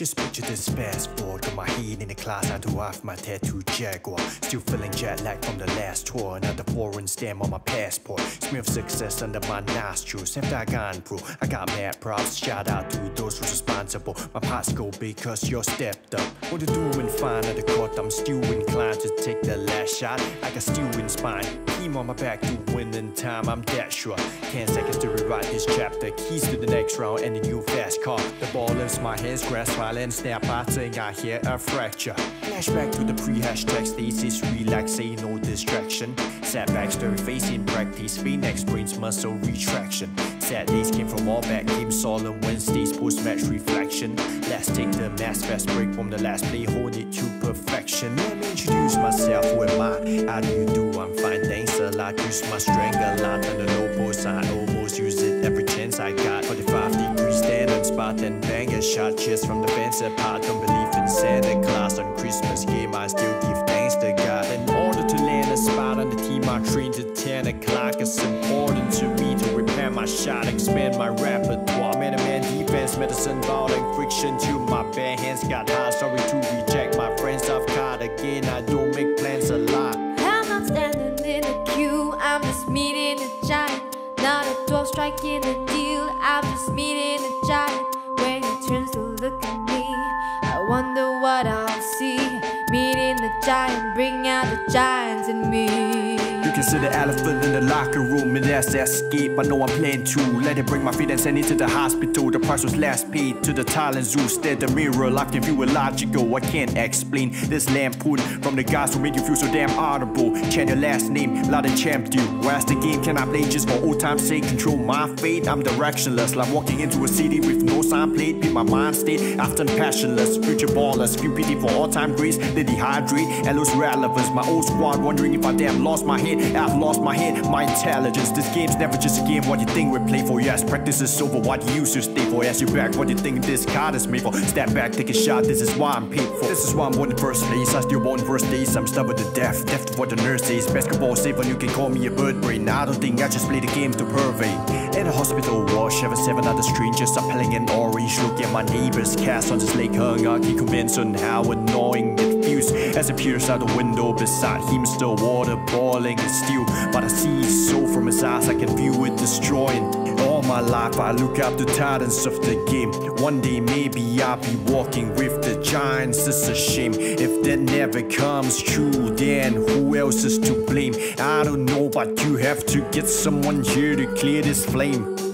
Just picture this fast forward, got my head in the class, I do off my tattoo Jaguar. Still feeling jet lag from the last tour, another foreign stamp on my passport. Smell of success under my nostrils. After I gone pro, I got mad props. Shout out to those who's responsible. My pots go because you're stepped up. What to do fine at the court? I'm still inclined to take the last shot. I got still in spine. Team on my back to win in time, I'm that sure. Ten seconds to rewrite this chapter. Keys to the next round and the new fast car. The ball lifts my hands, grasp violence, snap saying I hear a fracture. Flashback to the pre-hashtag stasis, relax, say no distraction. Setbacks, dirty face in practice, Phoenix brains muscle retraction. Sad days came from all back, came solemn Wednesdays, post-match reflection. Let's take the mass fast break from the last play, hold it to perfection. Let me introduce myself, who am I? How do you do? I'm fine, thanks a lot. Use my strength a lot on the low post, I almost use it every chance I got. 45 degrees stand on spot and bang a shot. Cheers from the fence apart, don't believe in Santa Claus on Christmas game. I still give thanks to God. In order to land a spot on the team, I train to 10 o'clock. It's important to me to repair my shot, expand my repertoire. Man to man defense, medicine, bowling, friction to my bare hands. Got high, sorry to reject giant. Not a dwarf striking a deal, I'm just meeting a giant. When he turns to look at me, I wonder what I'll see. Meeting the giant, bring out the giants in me. You can see the elephant in the locker room and that's escape. I know I'm playing too. Let it break my feet and send it to the hospital. The price was last paid to the Thailand zoo. Stare the mirror, life can view illogical. I can't explain this lampoon from the guys who made you feel so damn audible. Chant your last name, loud and champ you. Whereas the game can I play just for old time's sake? Control my fate. I'm directionless, like walking into a city with no sign plate. Beat my mind state, often passionless. Future ballers, feel pity for all time greats. They dehydrate and lose relevance. My old squad wondering if I damn lost my head. I've lost my head, my intelligence. This game's never just a game. What you think we play for? Yes, practice is over. What you used to stay for? Yes, you back. What you think this card is made for? Step back, take a shot. This is why I'm paid for. This is why I'm born in first place. I still born first days. I'm stubborn to death. Death what the nurse says. Basketball safe, you can call me a bird brain. I don't think I just play the game to pervade. In a hospital ward, seven seven other strangers are playing an orange. Look at my neighbor's cast on this lake hung out. He comments on how annoying it as it peers out the window beside him. Still water boiling and still, but I see soul from his eyes. I can view it destroying. All my life, I look up to titans of the game. One day, maybe I'll be walking with the giants. It's a shame if that never comes true. Then who else is to blame? I don't know, but you have to get someone here to clear this flame.